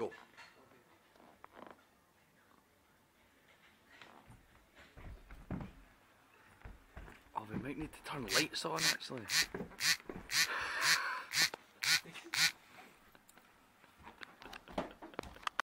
Go. Oh, we might need to turn lights on actually.